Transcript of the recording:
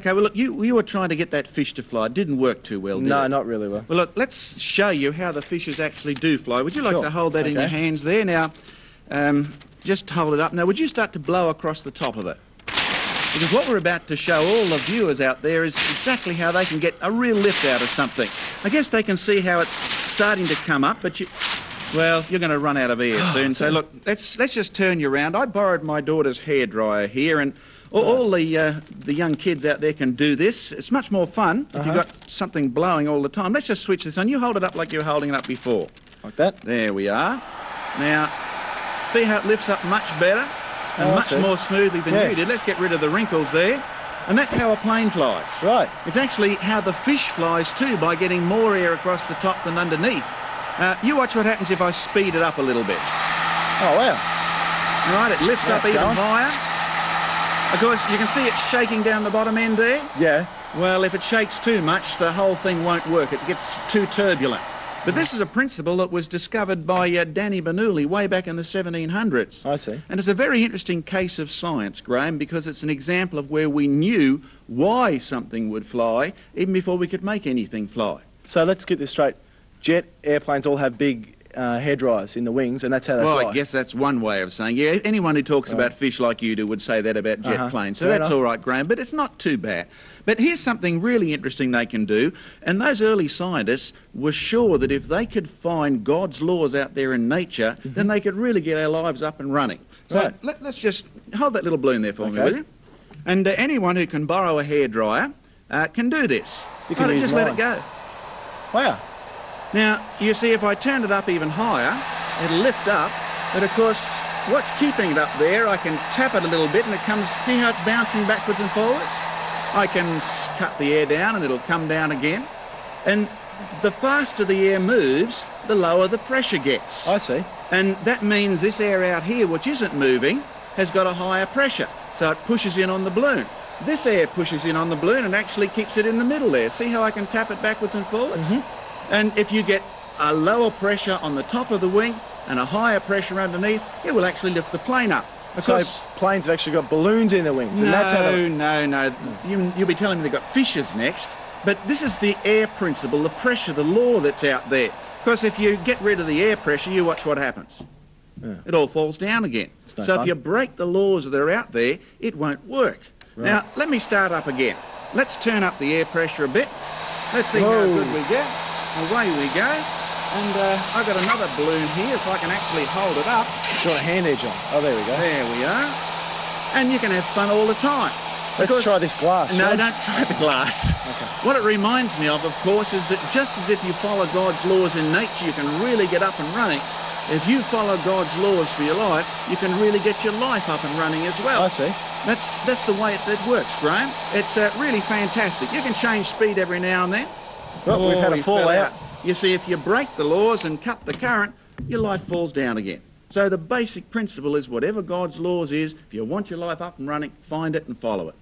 Okay, well, look, you, you were trying to get that fish to fly. It didn't work too well, did No, it? not really well. Well, look, let's show you how the fishes actually do fly. Would you like Sure. to hold that in your hands there? Now, um, just hold it up. Now, would you start to blow across the top of it? Because what we're about to show all the viewers out there is exactly how they can get a real lift out of something. I guess they can see how it's starting to come up, but you... Well, you're going to run out of air soon. So look, let's let's just turn you around. I borrowed my daughter's hairdryer here, and all, all the uh, the young kids out there can do this. It's much more fun if you've got something blowing all the time. Let's just switch this on. You hold it up like you were holding it up before. Like that? There we are. Now, see how it lifts up much better and Oh, much more smoothly than Yeah. you did. Let's get rid of the wrinkles there. And that's how a plane flies. Right. It's actually how the fish flies too, by getting more air across the top than underneath. Uh, you watch what happens if I speed it up a little bit. Oh, wow. All right, it lifts up even going. higher. Of course, you can see it's shaking down the bottom end there. Yeah. Well, if it shakes too much, the whole thing won't work. It gets too turbulent. But this is a principle that was discovered by uh, Danny Bernoulli way back in the 1700s. I see. And it's a very interesting case of science, Graham, because it's an example of where we knew why something would fly even before we could make anything fly. So let's get this straight. Jet airplanes all have big uh, hair dryers in the wings, and that's how they well, fly. I guess that's one way of saying. Yeah, anyone who talks about fish like you do would say that about jet Uh-huh. planes. So Fair that's enough. all right, Graham. But it's not too bad. But here's something really interesting they can do. And those early scientists were sure that if they could find God's laws out there in nature, then they could really get our lives up and running. So. Right. let, us just hold that little balloon there for me, will you? And uh, anyone who can borrow a hairdryer uh, can do this. You can Right, just let it go. Wow. Now, you see, if I turned it up even higher, it'll lift up, but of course, what's keeping it up there, I can tap it a little bit and it comes, see how it's bouncing backwards and forwards? I can cut the air down and it'll come down again. And the faster the air moves, the lower the pressure gets. I see. And that means this air out here, which isn't moving, has got a higher pressure. So it pushes in on the balloon. This air pushes in on the balloon and actually keeps it in the middle there. See how I can tap it backwards and forwards? Mm-hmm. And if you get a lower pressure on the top of the wing and a higher pressure underneath, it will actually lift the plane up. So planes have actually got balloons in their wings, and no, that's how no, no. You, you'll be telling me they've got fishes next. But this is the air principle, the pressure, the law that's out there. Because if you get rid of the air pressure, you watch what happens. It all falls down again. no so fun. if you break the laws that are out there, it won't work. Now, let me start up again. Let's turn up the air pressure a bit. Let's see how good we get. Away we go. And uh, I've got another balloon here, if I can actually hold it up. Got a hand edge on. Oh, there we go. There we are. And you can have fun all the time. Let's Because- try this glass. No, John. don't try the glass. What it reminds me of, of course, is that just as if you follow God's laws in nature, you can really get up and running. If you follow God's laws for your life, you can really get your life up and running as well. I see. That's that's the way it, it works, Graham. It's uh, really fantastic. You can change speed every now and then. Well, we've had Oh, a he fell fallout. You see, if you break the laws and cut the current, your life falls down again. So the basic principle is whatever God's laws is, if you want your life up and running, find it and follow it.